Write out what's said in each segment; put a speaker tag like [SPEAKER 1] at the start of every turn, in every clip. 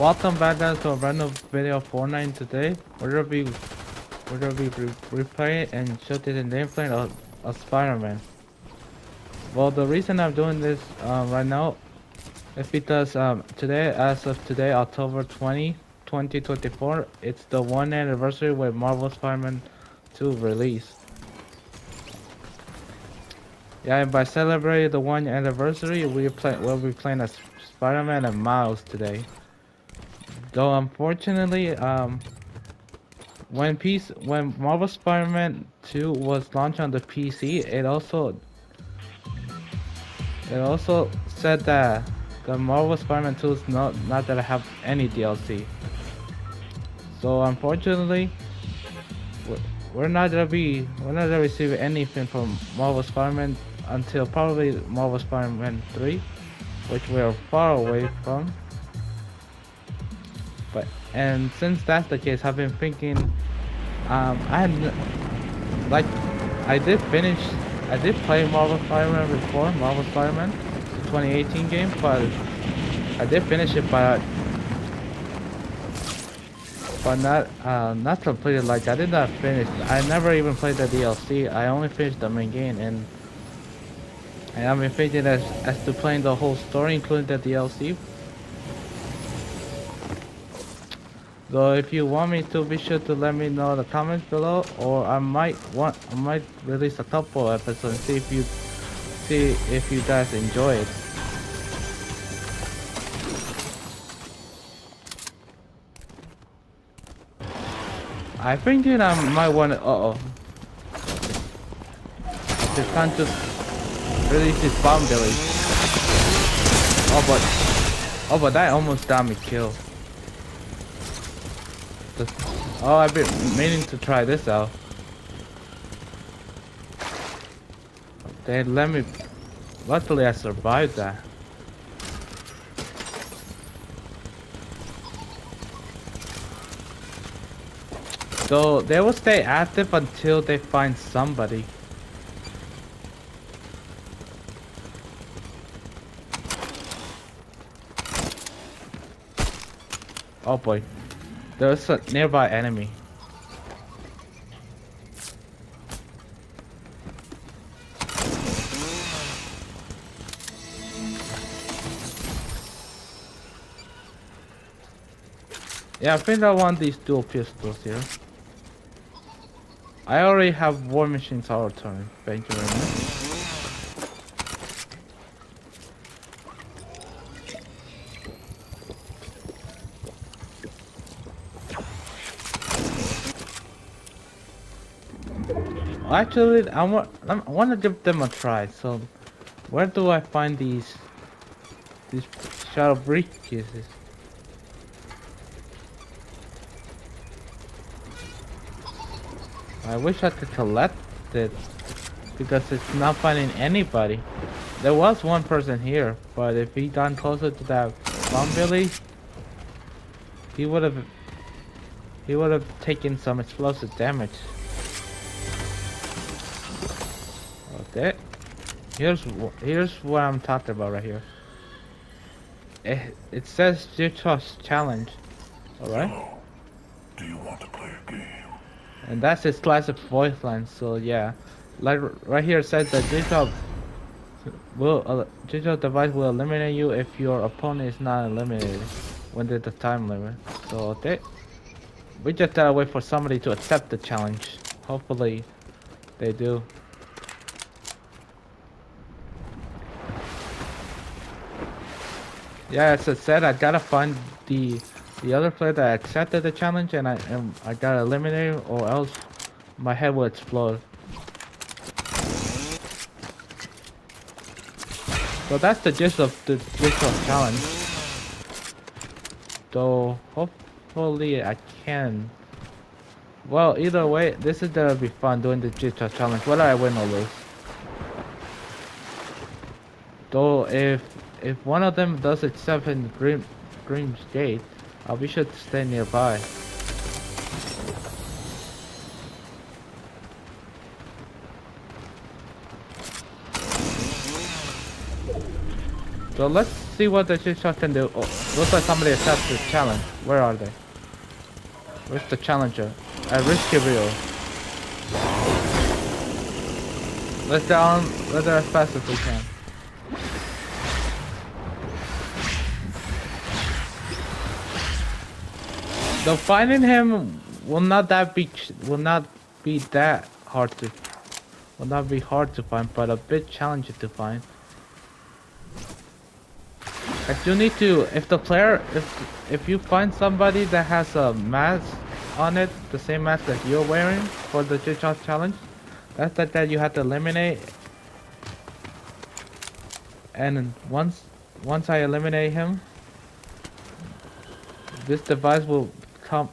[SPEAKER 1] Welcome back guys to a brand new video of Fortnite today. We're gonna be we're gonna be re replaying and showcasing gameplay of, of Spider-Man. Well, the reason I'm doing this um, right now is because um, today, as of today, October 20, 2024, it's the one anniversary with Marvel Spider-Man 2 release. Yeah, and by celebrating the one anniversary, we play we'll be playing as Spider-Man and Miles today. Though unfortunately, um, when piece when Marvel Spider-Man 2 was launched on the PC, it also it also said that the Marvel Spider-Man 2 is not not that I have any DLC. So unfortunately, we're not gonna be we're not gonna receive anything from Marvel Spider-Man until probably Marvel Spider-Man 3, which we're far away from. But and since that's the case, I've been thinking. Um, I had like I did finish. I did play Marvel Spider-Man before Marvel Spider-Man, the 2018 game, but I did finish it, but but not uh, not completed. Like I did not finish. I never even played the DLC. I only finished the main game, and and I've been thinking as as to playing the whole story, including the DLC. So if you want me to, be sure to let me know in the comments below, or I might want, I might release a couple episodes and see if you, see if you guys enjoy it. I think that I might want to, uh oh. Just can't just release this bomb village. Oh but, oh but that almost got me killed. Oh, I've been meaning to try this out. They let me... Luckily I survived that. So they will stay active until they find somebody. Oh boy. There's a nearby enemy. Yeah, I think I want these dual pistols here. I already have war machines all turn. Thank you very much. Actually, I want I want to give them a try. So, where do I find these these shadow briefcases? I wish I could collect it because it's not finding anybody. There was one person here, but if he gone closer to that bomb village, he would have he would have taken some explosive damage. Here's here's what I'm talking about right here. It, eh, it says Jigsaw's challenge. Alright?
[SPEAKER 2] Do you want to play a game?
[SPEAKER 1] And that's his classic voice line, so yeah. Like right here it says that Jigsaw's will uh, Jigsaw's device will eliminate you if your opponent is not eliminated when there's a time limit. So okay. We just gotta wait for somebody to accept the challenge. Hopefully they do. Yeah, as I said, I gotta find the the other player that accepted the challenge, and I and I gotta eliminate him, or else my head will explode. So that's the gist of the gist of challenge. So hopefully I can. Well, either way, this is gonna be fun doing the Jigsaw challenge, whether I win or lose. Though if if one of them does itself in Grim, Grim's Gate, I'll be sure to stay nearby. So let's see what the chit shot can do. Oh, looks like somebody accepted the challenge. Where are they? Where's the challenger? At Risky Rio. Let's down, let's go as fast as we can. So finding him will not that be will not be that hard to will not be hard to find, but a bit challenging to find. I do need to if the player if if you find somebody that has a mask on it, the same mask that you're wearing for the Chit challenge, that's that that you have to eliminate. And once once I eliminate him, this device will come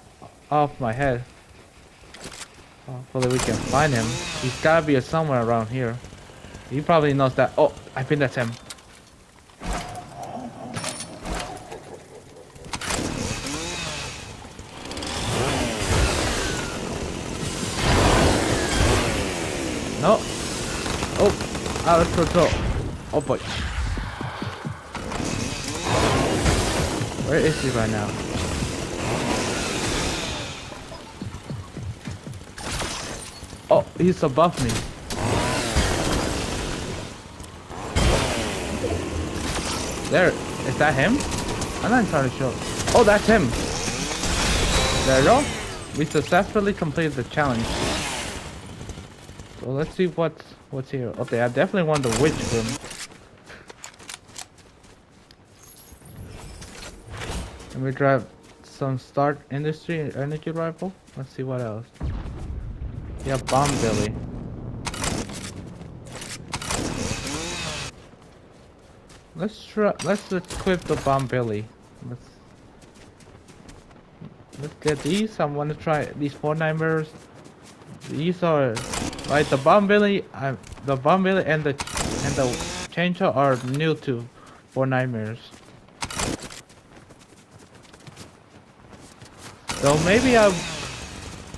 [SPEAKER 1] off my head. Oh, Hopefully we can find him. He's gotta be somewhere around here. He probably knows that. Oh, I think that's him. No. Oh, out of control. Oh boy. Where is he right now? Oh, he's above me. There, is that him? I'm not entirely sure. Oh, that's him. There you go. We successfully completed the challenge. So let's see what's what's here. Okay, I definitely want the Witch Broom. Let me grab some Stark Industries energy rifle. Let's see what else. Yeah, bomb Billy. Let's try. Let's equip the bomb Billy. Let's let's get these. I want to try these Fortnitemares. These are right. The bomb Billy. I the bomb Billy and the and the chainsaw are new to Fortnitemares. So maybe I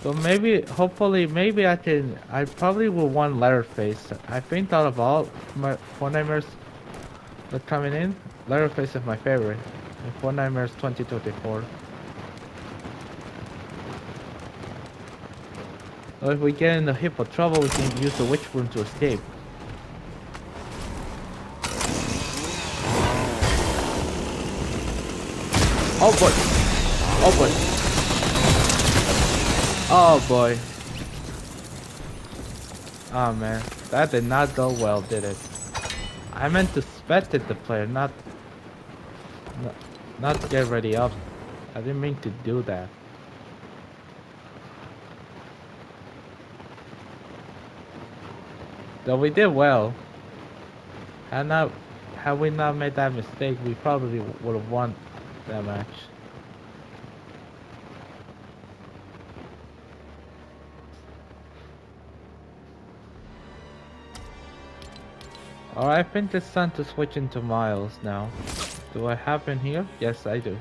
[SPEAKER 1] so maybe, hopefully, maybe I can, I probably will want Leatherface. I think out of all my Fortnitemares that coming in, Leatherface is my favorite. Fortnitemares 2024. So if we get in a heap of trouble, we can use the Witch Broom to escape. Oh boy! Oh boy! Oh boy. Oh man, that did not go well, did it? I meant to spectate the player, not, not, not get ready up. I didn't mean to do that. Though we did well. Had not, had we not made that mistake, we probably would have won that match. Alright, I think it's time to switch into Miles now. Do I have him here? Yes, I do.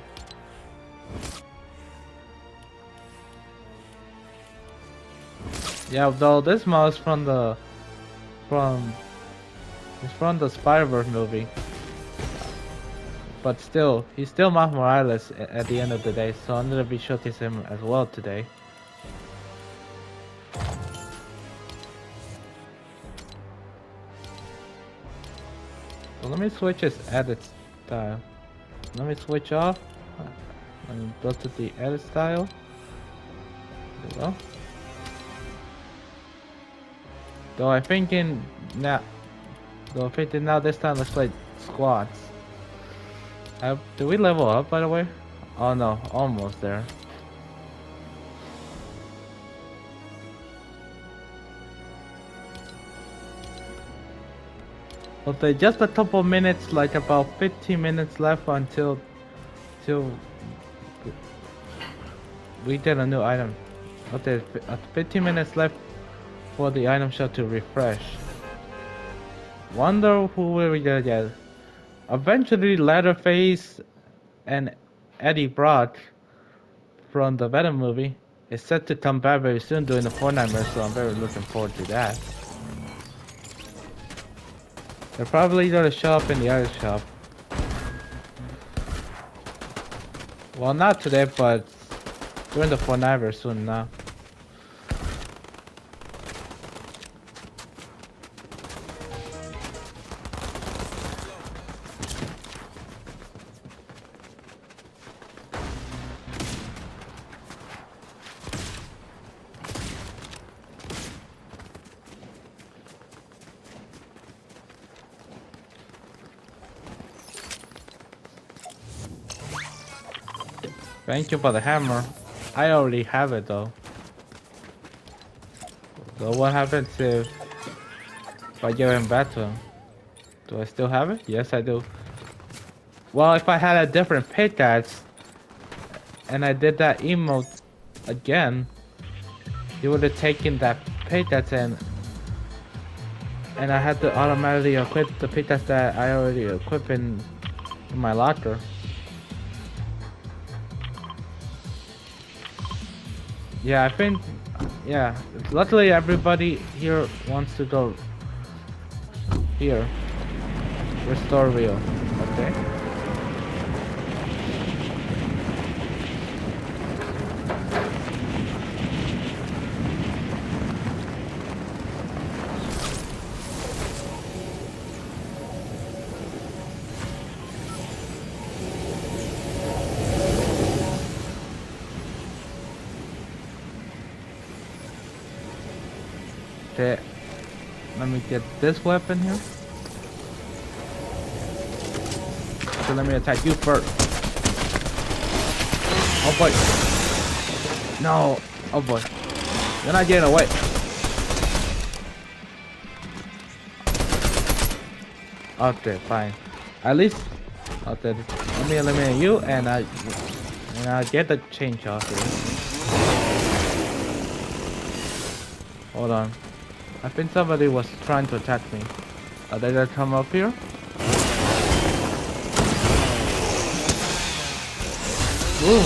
[SPEAKER 1] Yeah, though this Miles from the from it's from the Spider-Verse movie. But still, he's still Miles Morales at the end of the day, so I'm gonna be showcasing him as well today. Let me switch his edit style. Let me switch off and go to the edit style. There we go. Though I think in now, though I think now this time let's play squads. Do we level up by the way? Oh no, almost there. Okay, just a couple minutes, like about 15 minutes left until, till we get a new item. Okay, uh, 15 minutes left for the item shop to refresh. Wonder who will we get? Eventually, Leatherface and Eddie Brock from the Venom movie is set to come back very soon during the Fortnite so I'm very looking forward to that. They're probably gonna show up in the other shop. Well, not today, but during the 4 night soon now. Thank you for the hammer. I already have it though. So what happens if, if I give him back to him? Do I still have it? Yes, I do. Well, if I had a different pickaxe and I did that emote again, he would have taken that pickaxe and and I had to automatically equip the pickaxe that I already equipped in, in my locker. Yeah, I think, yeah, luckily everybody here wants to go here. Restore wheel, okay let me get this weapon here. So let me attack you first. Oh boy. No. Oh boy. You're not getting away. Okay, fine. At least, okay, let me eliminate you and I, and I get the chainsaw here. Hold on. I think somebody was trying to attack me. Are they gonna come up here? Boom!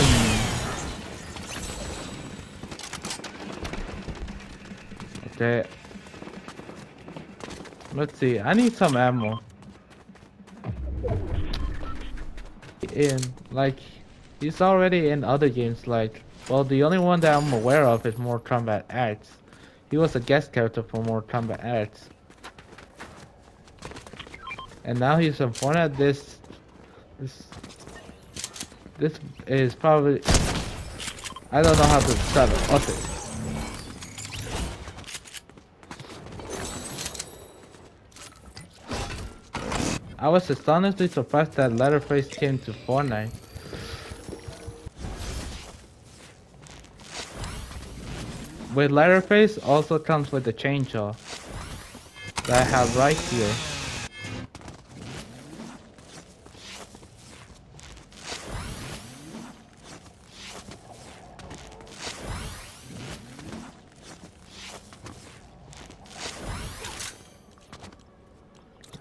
[SPEAKER 1] Okay. Let's see, I need some ammo. In, like, he's already in other games, like, well, the only one that I'm aware of is Mortal Kombat X. He was a guest character for Mortal Kombat X. And now he's in Fortnite. This, this, this is probably. I don't know how to start it. Okay. I was astonishingly surprised that Leatherface came to Fortnite. With Leatherface also comes with the chainsaw that I have right here.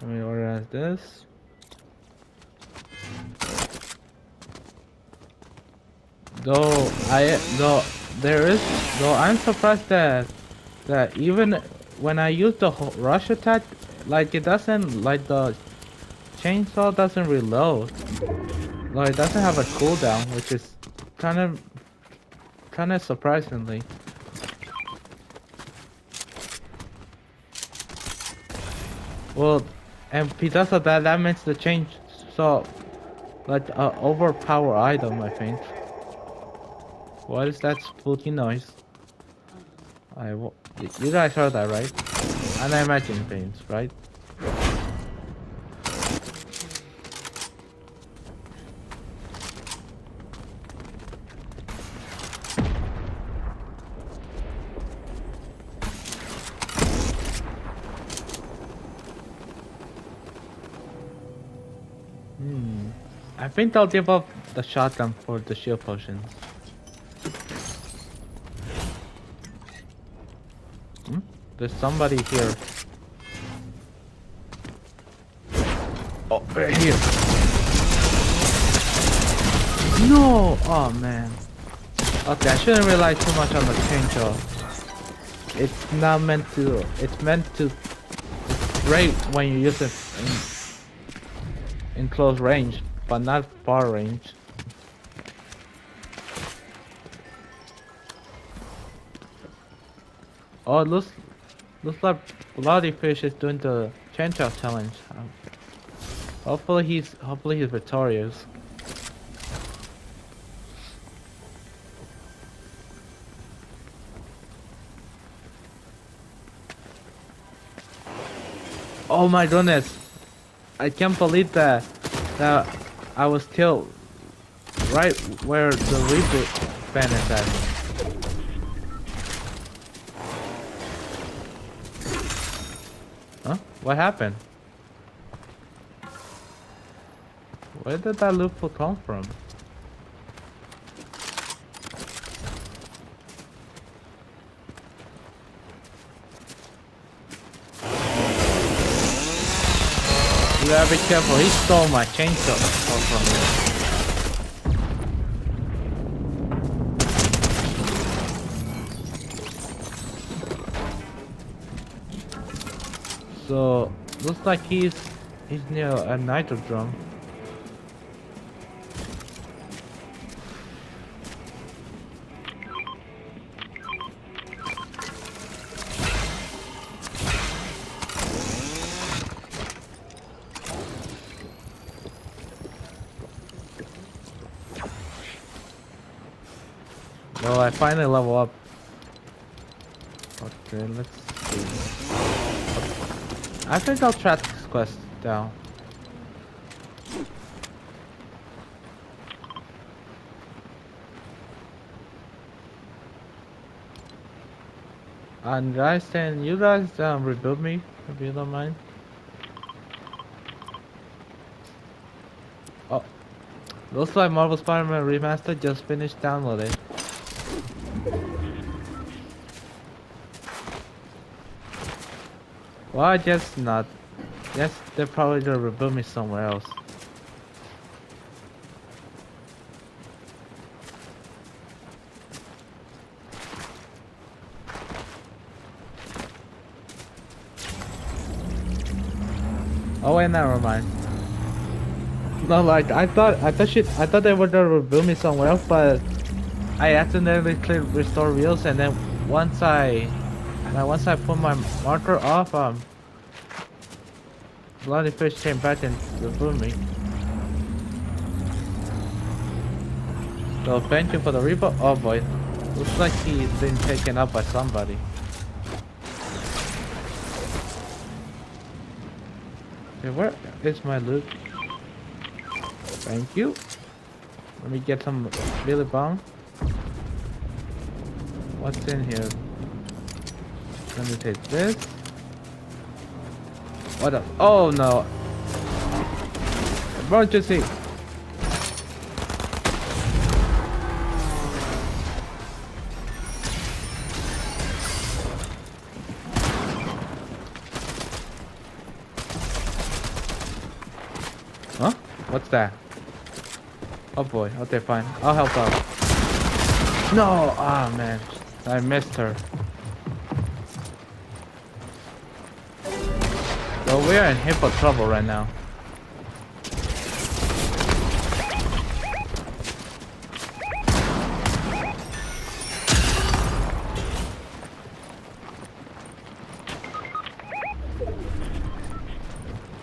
[SPEAKER 1] Let me organize this. Though I though there is though I'm surprised that that even when I use the rush attack, like it doesn't like the chainsaw doesn't reload. Like it doesn't have a cooldown, which is kind of kind of surprisingly. Well, and because of that, that makes the chainsaw like a overpower item, I think. What is that spooky noise? I you guys heard that, right? And I imagine things, right? Hmm. I think I'll give up the shotgun for the shield potions. There's somebody here. Oh, right here. No! Oh, man. Okay, I shouldn't rely too much on the chainsaw. It's not meant to... It's meant to... It's great when you use it in, in close range, but not far range. Oh, it looks looks like Bloody Fish is doing the out challenge. Um, hopefully he's hopefully he's victorious. Oh my goodness! I can't believe that that I was killed right where the reboot is at. What happened? Where did that loophole come from? You gotta be careful, he stole my chainsaw from me. So, looks like he's he's near a nitro drum. Well, I finally level up. Okay, let's. I think I'll track this quest down. And guys, can you guys um, rebuild me if you don't mind? Oh, looks like Marvel Spider-Man Remastered just finished downloading. Why just not? Yes, they're probably gonna rebuild me somewhere else. Oh wait, never mind. No, like I thought, I thought she, I thought they were gonna rebuild me somewhere else, but I accidentally clicked restore wheels, and then once I, now once I put my marker off, um, bloody fish came back and rebuilt me. So thank you for the rebuild. Oh boy, looks like he's been taken up by somebody. Okay, where is my loot? Thank you. Let me get some Billy Bomb. What's in here? Let me take this. What up? Oh no! Emergency! Huh? What's that? Oh boy, okay fine. I'll help out. No! Ah man. I missed her. We are in hippo trouble right now.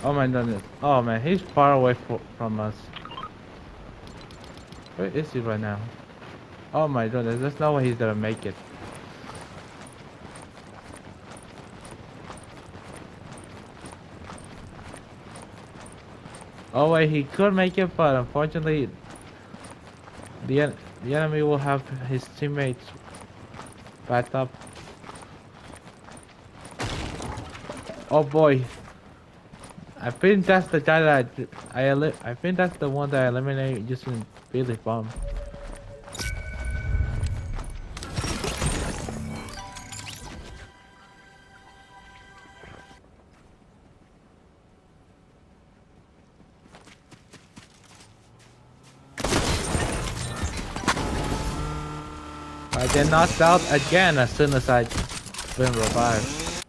[SPEAKER 1] Oh my goodness. Oh man, he's far away from us. Where is he right now? Oh my goodness, there's no way he's gonna make it. Oh wait, he could make it, but unfortunately, the en the enemy will have his teammates backed up. Oh boy, I think that's the guy that I, I I think that's the one that I eliminated using Billy Bomb. knocked out again as soon as I been revived.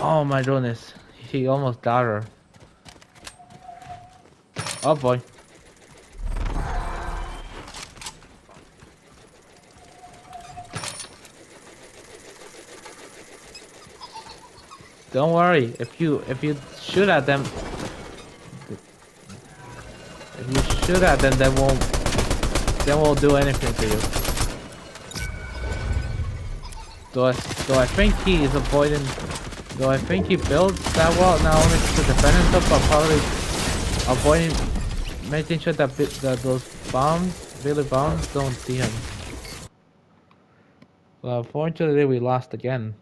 [SPEAKER 1] Oh my goodness, he almost got her. Oh boy. Don't worry, if you if you shoot at them, if you shoot at them, they won't they won't do anything to you. Do I do I think he is avoiding? Do I think he builds that wall not only to defend himself, but probably avoiding, making sure that that those bombs, really bombs, don't see him. Well, unfortunately, we lost again.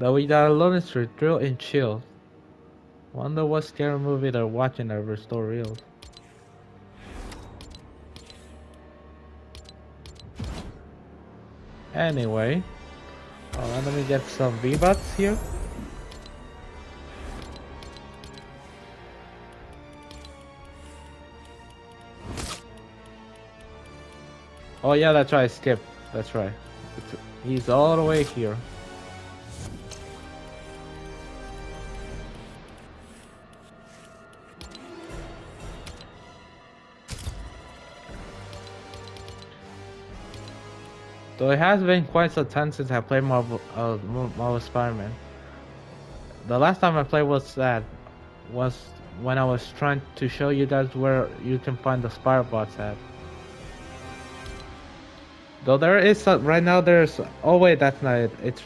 [SPEAKER 1] But we got a Lotus Street drill and chill. Wonder what scary movie they're watching that Restored Reels. Anyway, uh, let me get some V-Bucks here. Oh yeah, that's right, skip. That's right. It's, he's all the way here. Though it has been quite some time since I played Marvel, uh, Marvel Spider-Man. The last time I played was that was when I was trying to show you guys where you can find the Spider Bots at. Though there is some, right now there's oh wait that's not it it's,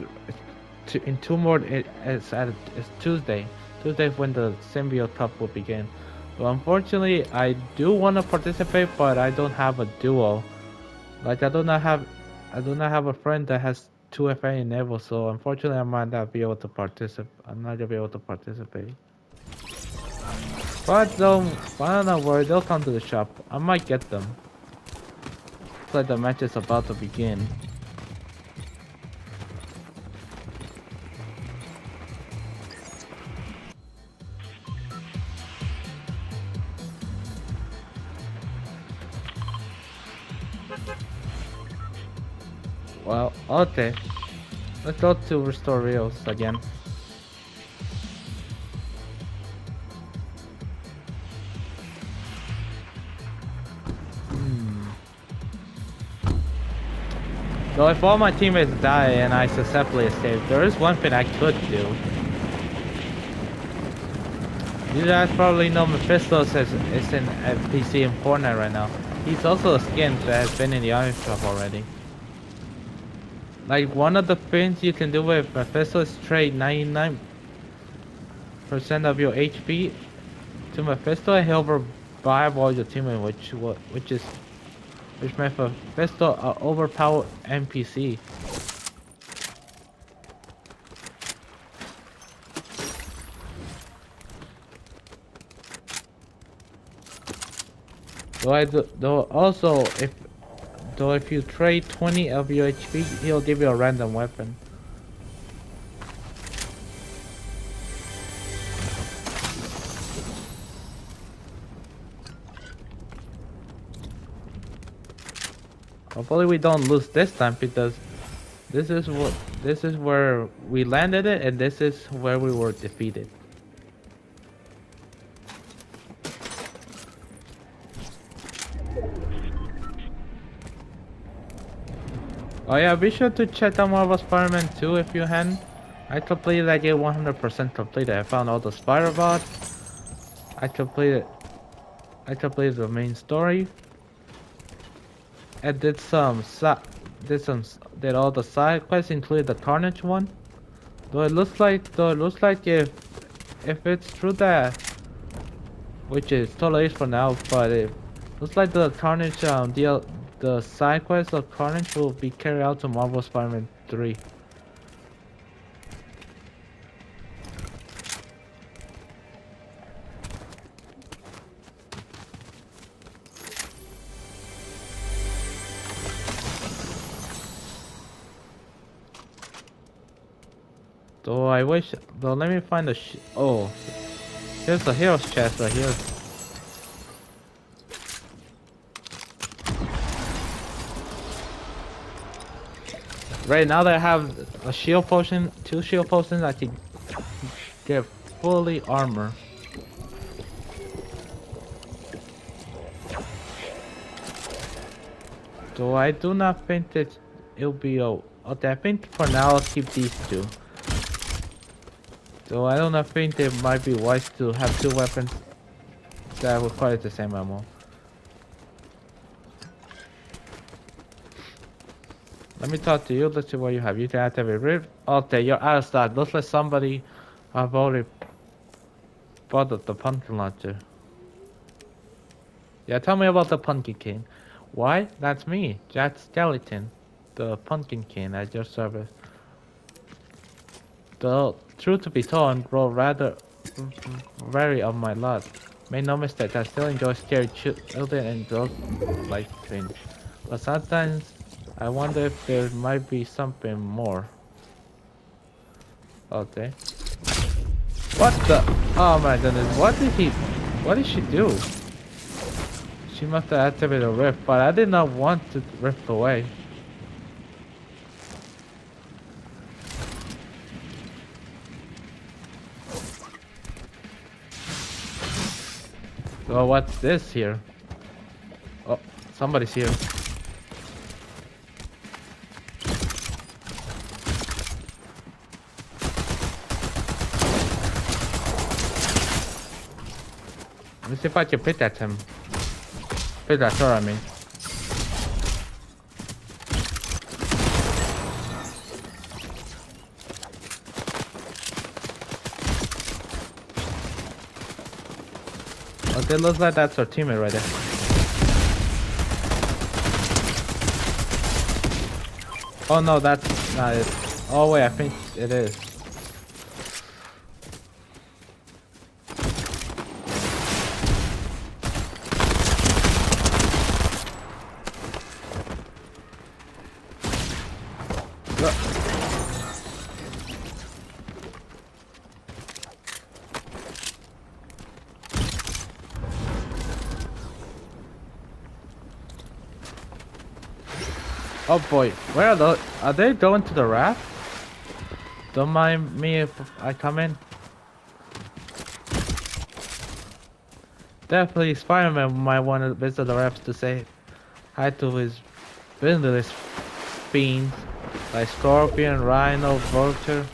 [SPEAKER 1] it's in two more it, it's at it's Tuesday Tuesday when the symbiote cup will begin. So unfortunately I do want to participate but I don't have a duo. Like I do not have I do not have a friend that has 2FA enabled, so unfortunately I might not be able to participate. I'm not gonna be able to participate. But don't, I don't know worry, they'll come to the shop. I might get them. Looks like the match is about to begin. Okay. Let's go to Restored Reels again. Hmm. So if all my teammates die and I successfully escape, there is one thing I could do. You guys probably know Mephisto is, is in FPC in Fortnite right now. He's also a skin that has been in the army shop already. Like one of the things you can do with Mephisto is trade 99% of your HP to Mephisto and he'll revive all your teammates, which which is which makes Mephisto an overpowered NPC. Though I do, though also if so if you trade 20 of your HP, he'll give you a random weapon. Hopefully we don't lose this time because this is what this is where we landed it and this is where we were defeated. Oh yeah, be sure to check out Marvel Spider-Man 2 if you hadn't. I completed that game 100% completed. I found all the spider bots. I completed I completed the main story. And did some did some did all the side quests including the Carnage one. Though it looks like though it looks like if if it's true that which is totally is for now, but it looks like the Carnage um deal the side quest of Carnage will be carried out to Marvel Spider-Man 3. Though I wish, though let me find the oh, here's the hero's chest right here. Right now I have a shield potion, two shield potions I can get fully armor. So I do not think that it'll be a. Okay, I think for now I'll keep these two. So I don't think it might be wise to have two weapons that require the same ammo. Me talk to you. Let's see what you have. You can activate rip. Okay, you're out of stock. Looks like somebody I've already bought the, the pumpkin launcher. Yeah, tell me about the pumpkin king. Why? That's me, Jack Skellington, the pumpkin king at your service. The truth to be told, I grow rather mm-hmm, wary of my lot. Make no mistake, I still enjoy scary children and girls like things. But sometimes I wonder if there might be something more. Okay. What the? Oh my goodness, what did he, what did she do? She must have activated a rift, but I did not want to rift away. So what's this here? Oh, somebody's here. If I can pit at him. Pit that her, I mean. Okay, looks like that's our teammate right there. Oh no, that's not it. Oh wait, I think it is. Oh boy, where are those? Are they going to the raft? Don't mind me if I come in. Definitely Spider-Man might want to visit the raft to say hi to his villainous fiends like Scorpion, Rhino, Vulture.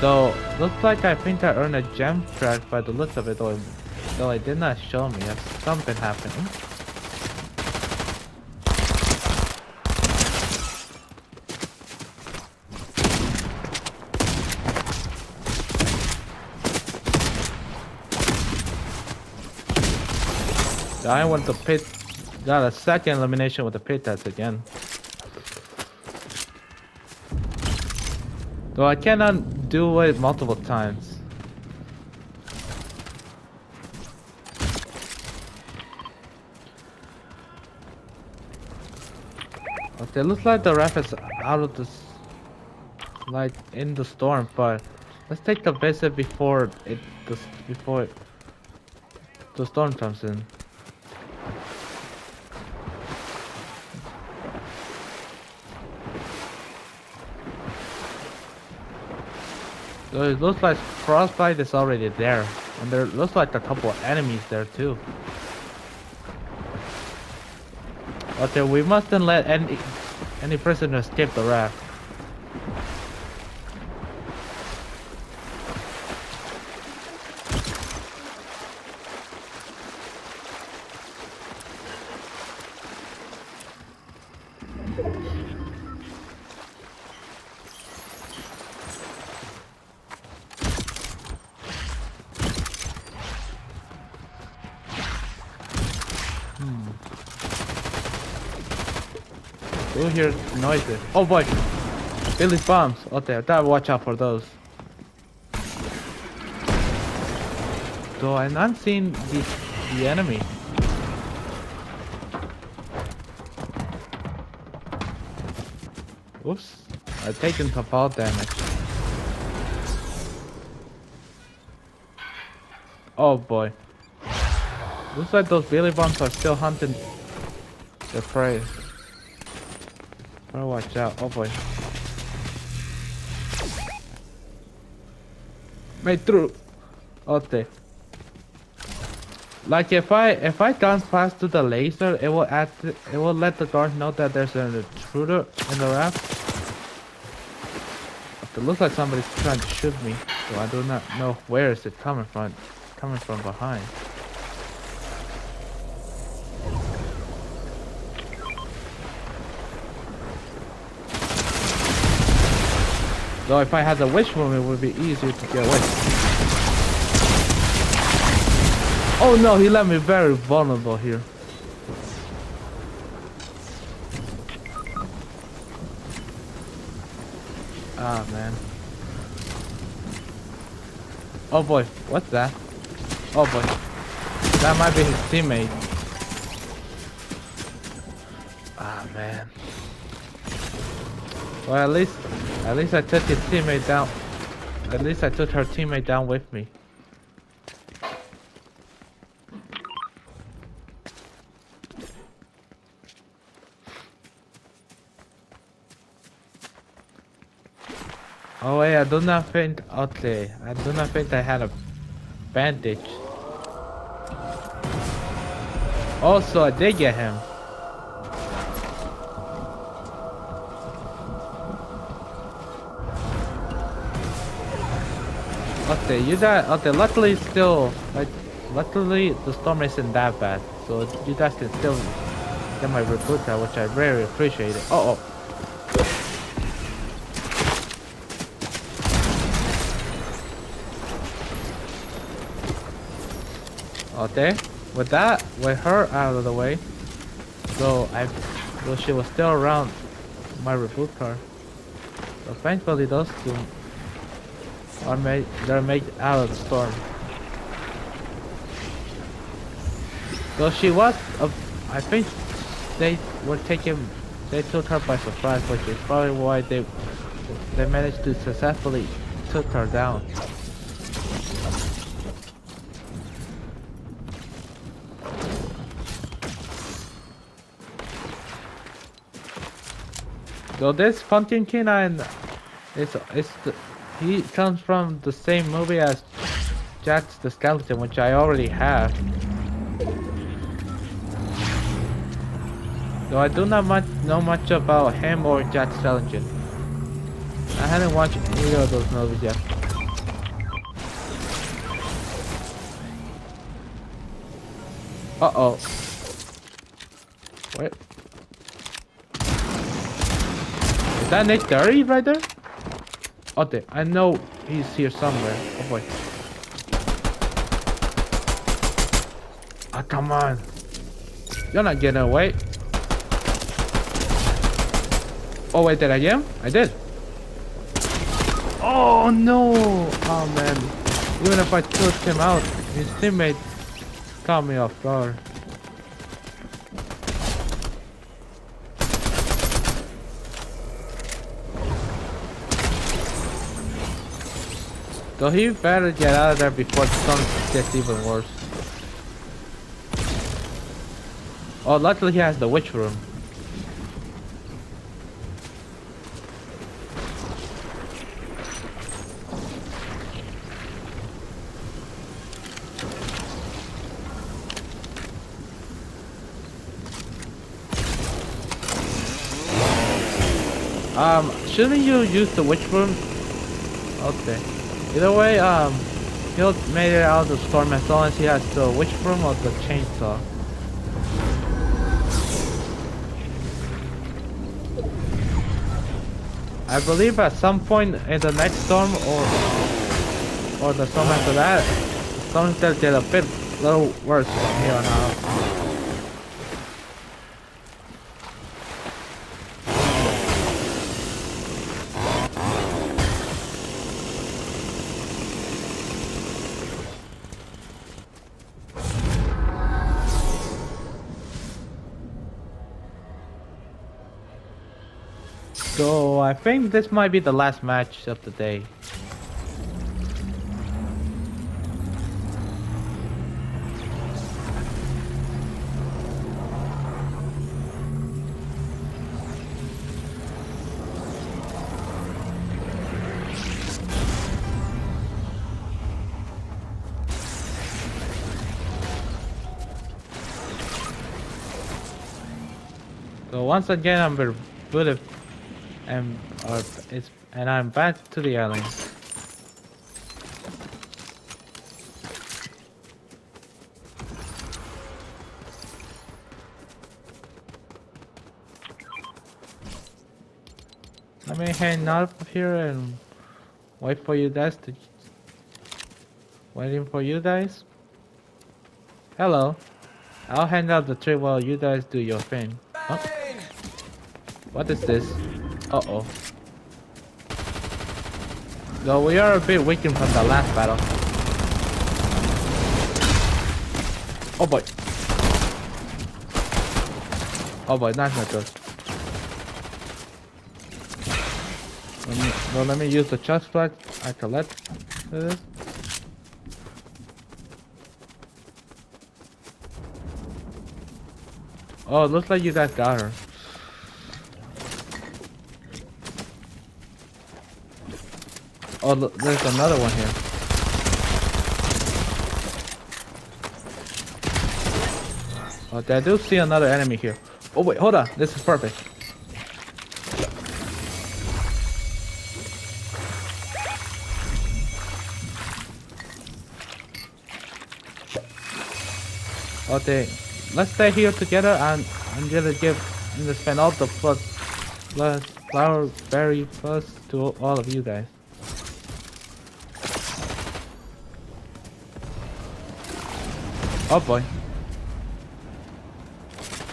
[SPEAKER 1] So, looks like I think I earned a gem track by the looks of it, though, though it did not show me if something happening. I want the pit. Got a second elimination with the pit test again. Though I cannot do it multiple times. Okay, looks like the ref is out of this, like in the storm, but let's take the visit before it, before it, the storm comes in. So it looks like Frostbite is already there. And there looks like a couple of enemies there too. Okay, we mustn't let any any prisoner escape the raft. You hear noises. Oh boy! Billy's bombs. Okay, gotta watch out for those. So I'm not seeing the, the enemy. Oops. I've taken some fall damage. Oh boy. Looks like those Billy bombs are still hunting their prey. Better watch out. Oh boy. Made through. Okay. Like if I if I gun past to the laser, it will add it will let the guard know that there's an intruder in the raft. It looks like somebody's trying to shoot me, so I do not know where is it coming from. Coming from behind. Though if I had the witch broom, it would be easier to get away. Oh no, he left me very vulnerable here. Ah man. Oh boy, what's that? Oh boy. That might be his teammate. Ah man. Well at least at least I took his teammate down. At least I took her teammate down with me. Oh wait, I do not think, okay, I do not think I had a bandage. Also, I did get him. Okay, you got, okay, luckily still, like, luckily the storm isn't that bad. So you guys can still get my recruiter, which I very appreciate it. Uh oh. Okay, with that, with her out of the way, so I, well, she was still around my reboot car. So thankfully those two are made, they're made out of the storm. So she was, uh, I think they were taken, they took her by surprise, which is probably why they, they managed to successfully took her down. So this pumpkin canine is it's the, he comes from the same movie as Jack the Skeleton, which I already have. Though I do not much know much about him or Jack Skellington. I haven't watched either of those movies yet. Uh oh. Wait. Is that Nick Dirty right there? There. I know he's here somewhere. Oh boy. Ah, oh, come on. You're not getting away. Oh wait, did I get him? I did. Oh no! Oh man. Even if I took him out, his teammate caught me off guard. So he better get out of there before something gets even worse. Oh, luckily he has the witch broom. Um, shouldn't you use the witch broom? Okay. Either way, um, he'll made it out of the storm as long as he has the witch broom or the chainsaw. I believe at some point in the next storm or or the storm after that, storms will get a bit little worse from here on out. think this might be the last match of the day. So once again, I'm with and uh, it's and I'm back to the island. Let me hang out here and wait for you guys to waiting for you guys. Hello. I'll hang out the tree while you guys do your thing. Oh. What is this? Uh oh. No, we are a bit weakened from the last battle. Oh boy. Oh boy, that's not good. Let me, well, let me use the chest plate. I collect this. Oh, looks like you guys got her. Oh, look, there's another one here. Oh, I do see another enemy here. Oh wait, hold on. This is perfect. Okay, let's stay here together and I'm gonna give I'm gonna spend all the plus plus flower berry plus to all of you guys. Oh boy.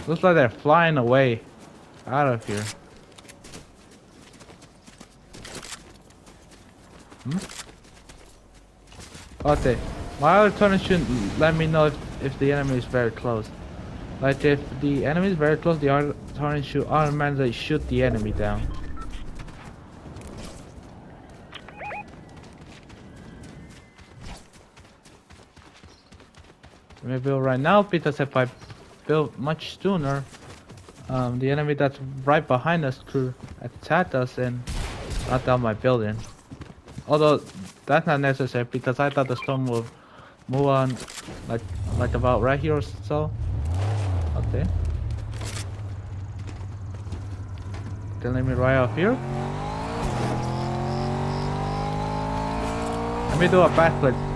[SPEAKER 1] Looks like they're flying away out of here. Hmm? Okay. My other turn should let me know if, if the enemy is very close. Like if the enemy is very close, the turret should automatically shoot the enemy down. Let build right now because if I build much sooner, um, the enemy that's right behind us could attack us and knock down my building. Although that's not necessary because I thought the storm would move on like like about right here or so. Okay. Then let me right out here. Let me do a backflip.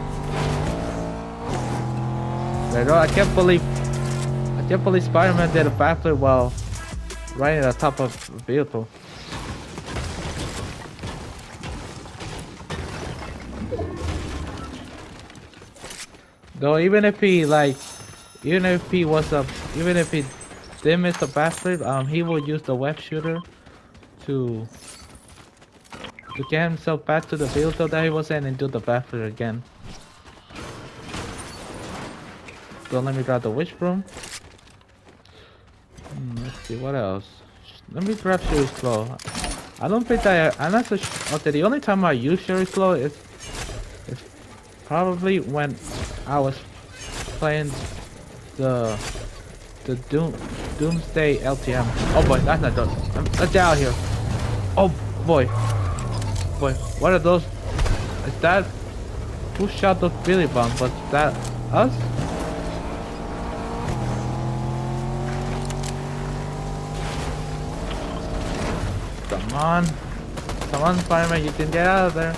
[SPEAKER 1] There I can't believe I can't believe Spider-Man did a backflip while riding on top of a vehicle. Though even if he like, even if he was a, even if he did miss the backflip, um, he will use the web shooter to to get himself back to the vehicle that he was in and do the backflip again. So let me grab the witch broom. Hmm, let's see what else. Let me grab Shuri's Claw. I don't think that I, I'm not so okay. The only time I use Shuri's Claw is, is probably when I was playing the the Doom Doomsday LTM. Oh boy, that's not good. Let's get out here. Oh boy, boy, what are those? Is that who shot those Billy bombs? Was that us? Come on, come on, fireman, you can get out of there.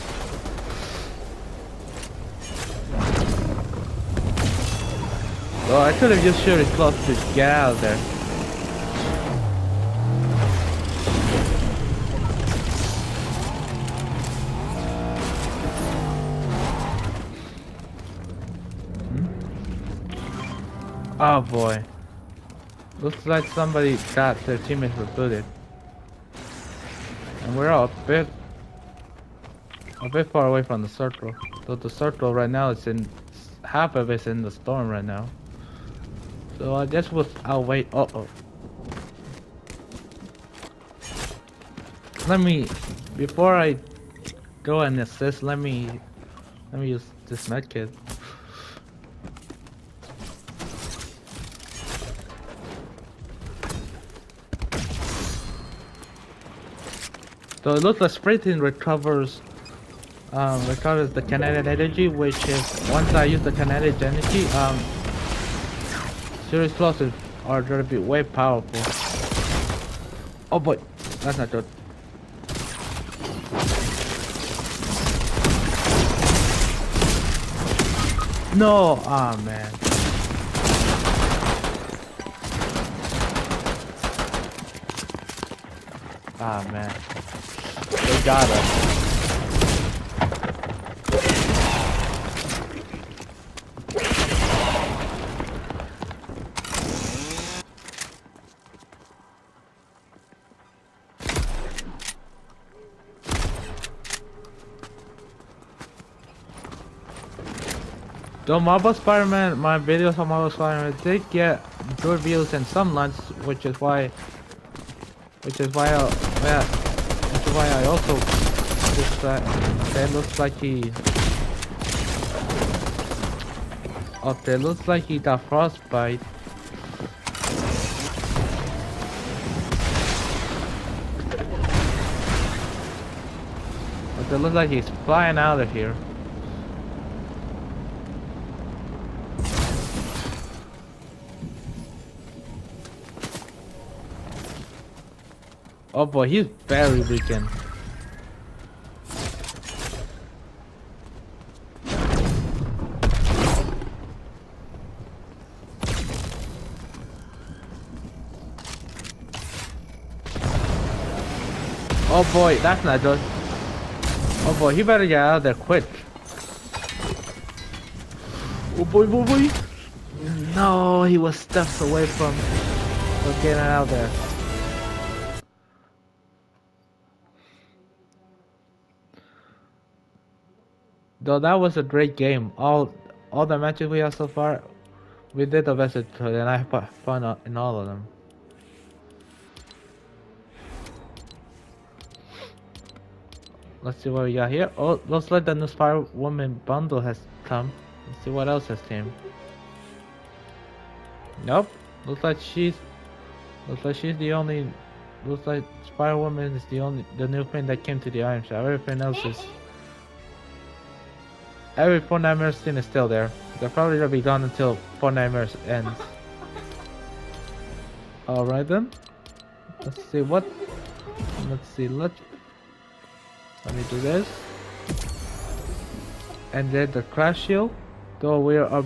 [SPEAKER 1] Oh, I could have just shot it close to get out of there. Hmm? Oh boy. Looks like somebody got their teammates rebooted. And we're a bit a bit far away from the circle. So the circle right now is in half of it's in the storm right now. So I guess we'll, I'll wait. Uh oh. Let me, before I go and assist, let me, let me use this medkit. So it looks like sprinting recovers um, recovers the kinetic energy, which is once I use the kinetic energy, um, Shuri's claws are gonna be way powerful. Oh boy, that's not good. No, ah oh, man. Ah oh, man. Got us. Though Marvel Spider-Man, my videos on Marvel Spider-Man did get good views and some likes, which is why, which is why, I, yeah, which is why I also just that uh, it looks like he, oh, it looks like he got frostbite. But it looks like he's flying out of here. Oh boy, he's very weakened. Oh boy, that's not good. Oh boy, he better get out of there quick. Oh boy, boy, boy. No, he was steps away from, from getting out of there. Though that was a great game. All all the matches we have so far, we did the best and I had fun in all of them. Let's see what we got here. Oh, looks like the new Spider-Woman bundle has come. Let's see what else has came. Nope. Looks like she's looks like she's the only looks like Spider-Woman is the only the new thing that came to the item shop. Everything else is Every Fortnite scene is still there. They're probably gonna be gone until Fortnite ends. Alright then. Let's see what let's see let let me do this. And then the crash shield. Though we're up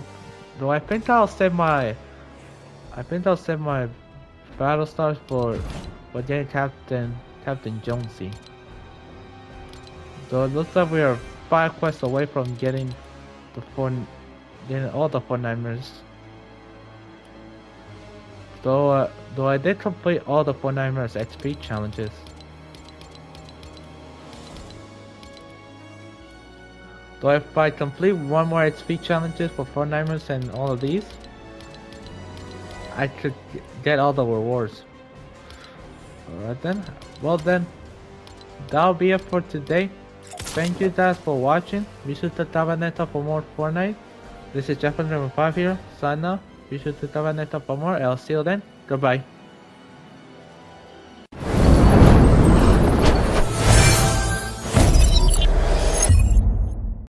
[SPEAKER 1] though I think I'll save my I think I'll save my battle stars for for getting Captain Captain Jonesy. Though it looks like we are five quests away from getting the four, getting all the Fortnitemares. Though, uh, though I did complete all the Fortnitemares XP challenges. Though if I complete one more XP challenges for Fortnitemares and all of these, I could get all the rewards. Alright then, well then, that'll be it for today. Thank you guys for watching. The Tabaneta for more Fortnite. This is Jeff number 5 here. Sign up. The Tabaneta for more. I'll see you then. Goodbye.